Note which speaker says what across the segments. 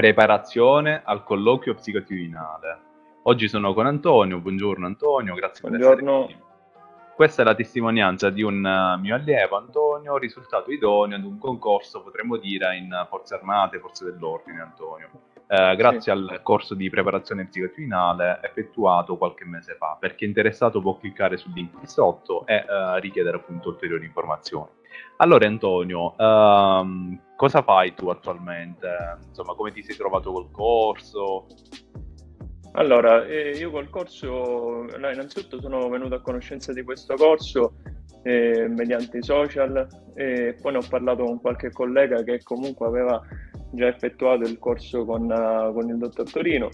Speaker 1: preparazione al colloquio psicotivinale. Oggi sono con Antonio, buongiorno Antonio, grazie
Speaker 2: buongiorno.
Speaker 1: per essere qui. Questa è la testimonianza di un uh, mio allievo, Antonio, risultato idoneo ad un concorso, potremmo dire, in Forze Armate, Forze dell'Ordine, Antonio. Eh, grazie sì. al corso di preparazione psicotivinale effettuato qualche mese fa. Per chi è interessato può cliccare sul link qui sotto e uh, richiedere appunto ulteriori informazioni. Allora Antonio, um, cosa fai tu attualmente? Insomma, come ti sei trovato col corso?
Speaker 2: Allora, eh, io col corso, no, innanzitutto sono venuto a conoscenza di questo corso eh, mediante i social e poi ne ho parlato con qualche collega che comunque aveva già effettuato il corso con, uh, con il dottor Torino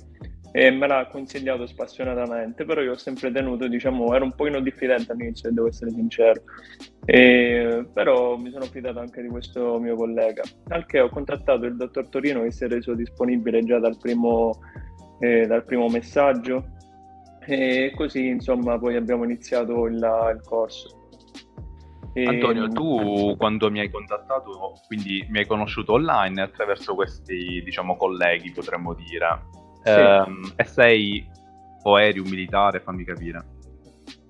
Speaker 2: e me l'ha consigliato spassionatamente, però io ho sempre tenuto, diciamo, ero un pochino diffidente all'inizio, devo essere sincero, e, però mi sono fidato anche di questo mio collega, al che ho contattato il dottor Torino che si è reso disponibile già dal primo, eh, dal primo messaggio e così insomma poi abbiamo iniziato il, il corso.
Speaker 1: Antonio, tu quando mi hai contattato, quindi mi hai conosciuto online attraverso questi, diciamo, colleghi, potremmo dire. Sì. Ehm, e sei o eri un militare, fammi capire.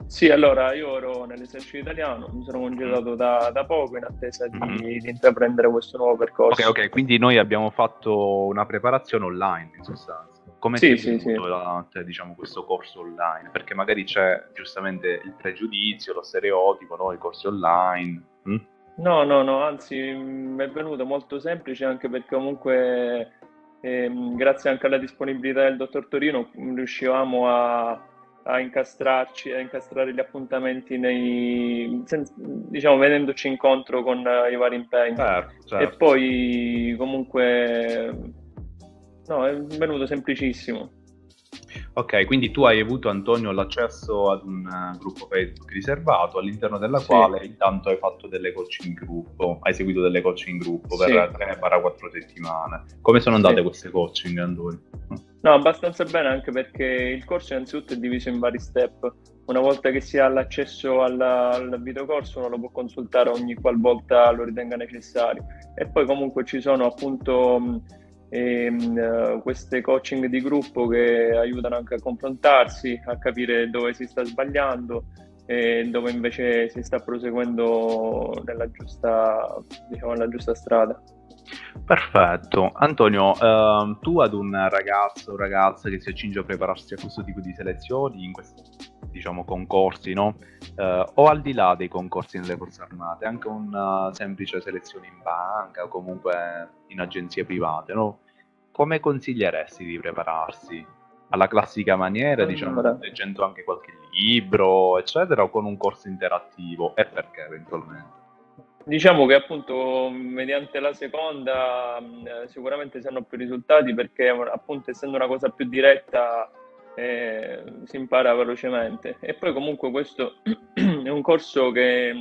Speaker 2: Sì, allora io ero nell'esercito italiano, mi sono congedato da, da poco in attesa di, mm-hmm. di, intraprendere questo nuovo percorso.
Speaker 1: Ok, ok, quindi noi abbiamo fatto una preparazione online in sostanza. Come
Speaker 2: sì, sì, sì.
Speaker 1: Te, diciamo, questo corso online? Perché magari c'è giustamente il pregiudizio, lo stereotipo, no? i corsi online.
Speaker 2: Hm? No, no, no, anzi mi è venuto molto semplice anche perché comunque e, ehm, grazie anche alla disponibilità del dottor Torino riuscivamo a, a incastrarci, a incastrare gli appuntamenti nei, diciamo, venendoci incontro con uh, i vari impegni.
Speaker 1: Certo, certo.
Speaker 2: E poi comunque no, è venuto semplicissimo.
Speaker 1: Ok, quindi tu hai avuto Antonio l'accesso ad un uh, gruppo Facebook riservato all'interno della sì. quale intanto hai fatto delle coaching gruppo, hai seguito delle coaching gruppo per sì. 3-4 settimane. Come sono andate sì. queste coaching Antonio?
Speaker 2: No, abbastanza bene anche perché il corso innanzitutto è diviso in vari step. Una volta che si ha l'accesso alla, al videocorso uno lo può consultare ogni qualvolta lo ritenga necessario. E poi comunque ci sono appunto e, uh, queste coaching di gruppo che aiutano anche a confrontarsi, a capire dove si sta sbagliando e dove invece si sta proseguendo nella giusta, diciamo, nella giusta strada.
Speaker 1: Perfetto. Antonio, uh, tu ad un ragazzo o ragazza che si accinge a prepararsi a questo tipo di selezioni, in questi diciamo, concorsi, no? Uh, o al di là dei concorsi nelle forze armate, anche una semplice selezione in banca o comunque in agenzie private, no? Come consiglieresti di prepararsi? Alla classica maniera, diciamo, leggendo anche qualche libro, eccetera, o con un corso interattivo? E perché eventualmente?
Speaker 2: Diciamo che appunto mediante la seconda eh, sicuramente si hanno più risultati perché appunto essendo una cosa più diretta eh, si impara velocemente. E poi comunque questo è un corso che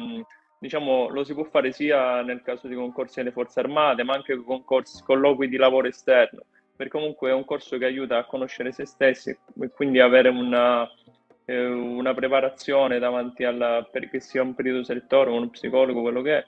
Speaker 2: diciamo lo si può fare sia nel caso di concorsi alle forze armate ma anche concorsi, colloqui di lavoro esterno. Perché comunque è un corso che aiuta a conoscere se stessi e quindi avere una, eh, una preparazione davanti alla, perché sia un periodo selettore, uno psicologo, quello che è,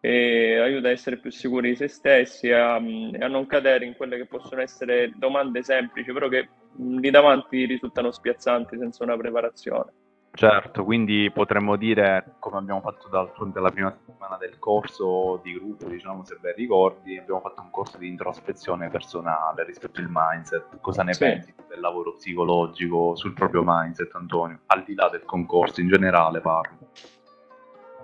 Speaker 2: e aiuta a essere più sicuri di se stessi a, a, non cadere in quelle che possono essere domande semplici, però che lì davanti risultano spiazzanti senza una preparazione.
Speaker 1: Certo, quindi potremmo dire, come abbiamo fatto d'altronde la prima settimana del corso di gruppo, diciamo se ben ricordi, abbiamo fatto un corso di introspezione personale rispetto al mindset. Cosa ne sì. pensi del lavoro psicologico sul proprio mindset, Antonio? Al di là del concorso, in generale parlo.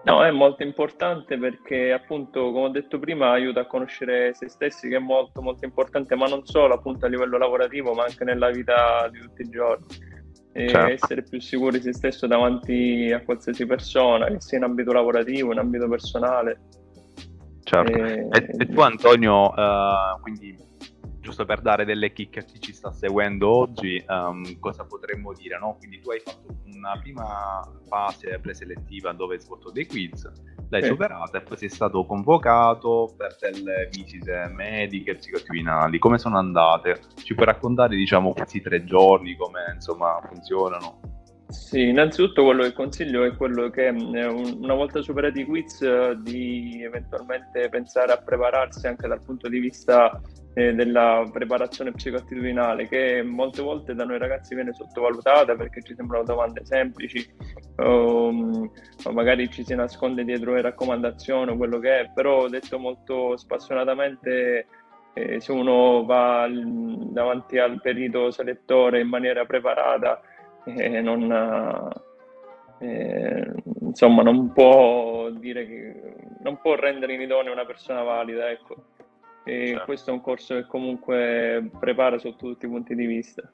Speaker 2: No, è molto importante perché appunto, come ho detto prima, aiuta a conoscere se stessi, che è molto molto importante, ma non solo appunto a livello lavorativo, ma anche nella vita di tutti i giorni e certo. essere più sicuri di se stesso davanti a qualsiasi persona, che sia in ambito lavorativo, in ambito personale.
Speaker 1: Certo. E, e, tu Antonio, uh, quindi giusto per dare delle chicche a chi ci sta seguendo oggi, um, cosa potremmo dire? No? Quindi tu hai fatto una prima fase preselettiva dove hai svolto dei quiz, l'hai sì. superata e poi sei stato convocato per delle visite mediche, psicotivinali. Come sono andate? Ci puoi raccontare, diciamo, questi tre giorni, come insomma funzionano?
Speaker 2: Sì, innanzitutto quello che consiglio è quello che una volta superati i quiz di eventualmente pensare a prepararsi anche dal punto di vista eh, della preparazione psicoattitudinale che molte volte da noi ragazzi viene sottovalutata perché ci sembrano domande semplici o, o magari ci si nasconde dietro le raccomandazioni o quello che è, però detto molto spassionatamente eh, se uno va davanti al perito selettore in maniera preparata eh, non, eh, insomma non può dire che non può rendere inidonea una persona valida ecco e certo. questo è un corso che comunque prepara sotto tutti i punti di vista.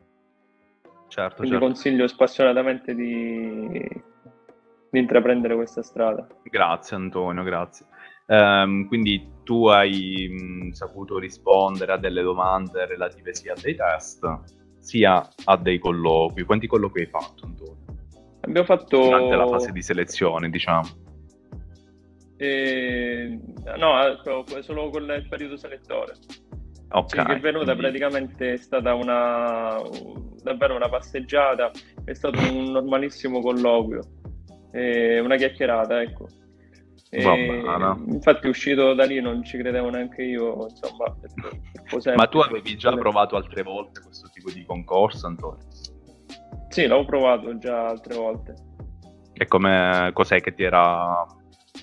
Speaker 2: Certo, Quindi certo. consiglio spassionatamente di, di, intraprendere questa strada.
Speaker 1: Grazie Antonio, grazie. Um, quindi tu hai mh, saputo rispondere a delle domande relative sia a dei test sia a dei colloqui. Quanti colloqui hai fatto Antonio?
Speaker 2: Abbiamo fatto...
Speaker 1: Durante la fase di selezione, diciamo.
Speaker 2: E... No, solo con il periodo selettore. Ok. Sì, è venuta praticamente è stata una davvero una passeggiata, è stato un normalissimo colloquio, una chiacchierata, ecco. E, infatti uscito da lì non ci credevo neanche io, insomma.
Speaker 1: Ma tu avevi già provato altre volte questo tipo di concorso, Antonio?
Speaker 2: Sì, l'ho provato già altre volte.
Speaker 1: E come cos'è che ti era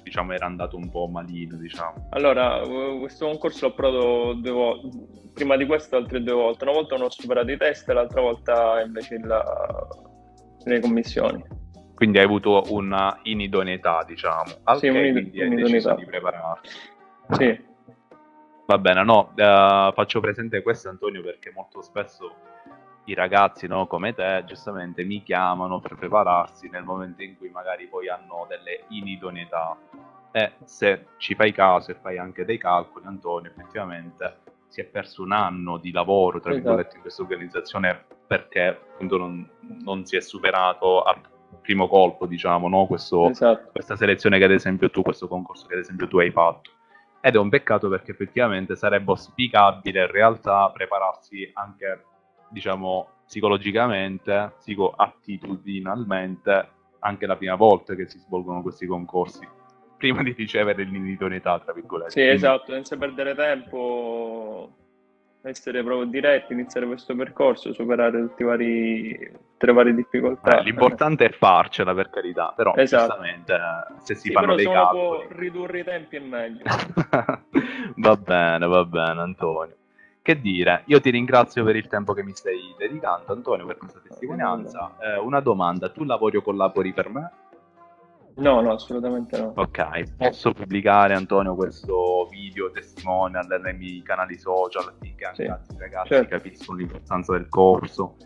Speaker 1: diciamo era andato un po' malino, diciamo.
Speaker 2: Allora, questo concorso l'ho provato due volte, prima di questo altre due volte. Una volta non ho superato i test e l'altra volta invece la... le commissioni.
Speaker 1: Quindi hai avuto una inidoneità, diciamo.
Speaker 2: Al sì, un'id- un'idoneità.
Speaker 1: di prepararti.
Speaker 2: Sì.
Speaker 1: Va bene, no, uh, faccio presente questo Antonio perché molto spesso i ragazzi no, come te giustamente mi chiamano per prepararsi nel momento in cui magari poi hanno delle inidoneità e se ci fai caso e fai anche dei calcoli Antonio effettivamente si è perso un anno di lavoro tra esatto. virgolette in questa organizzazione perché appunto non, non, si è superato al primo colpo diciamo no? Questo, esatto. questa selezione che ad esempio tu questo concorso che ad esempio tu hai fatto ed è un peccato perché effettivamente sarebbe auspicabile in realtà prepararsi anche diciamo, psicologicamente, psicoattitudinalmente, anche la prima volta che si svolgono questi concorsi, prima di ricevere l'inidoneità, tra virgolette.
Speaker 2: Sì, esatto, senza perdere tempo, essere proprio diretti, iniziare questo percorso, superare tutti i vari, tutte le varie difficoltà.
Speaker 1: Eh, l'importante è farcela, per carità, però esatto. giustamente se si sì, fanno dei calcoli...
Speaker 2: può ridurre i tempi è meglio.
Speaker 1: va bene, va bene, Antonio. Che dire, io ti ringrazio per il tempo che mi stai dedicando, Antonio, per questa testimonianza. Eh, una domanda, tu lavori o collabori per me?
Speaker 2: No, no, assolutamente no.
Speaker 1: Ok, posso pubblicare, Antonio, questo video testimonial nei miei canali social anche sì, altri ragazzi certo. capiscono l'importanza del corso?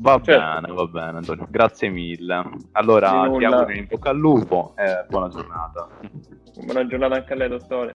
Speaker 1: Va certo. bene, va bene, Antonio. Grazie mille. Allora, ti auguro in bocca al lupo e buona giornata.
Speaker 2: Buona giornata anche a lei, dottore.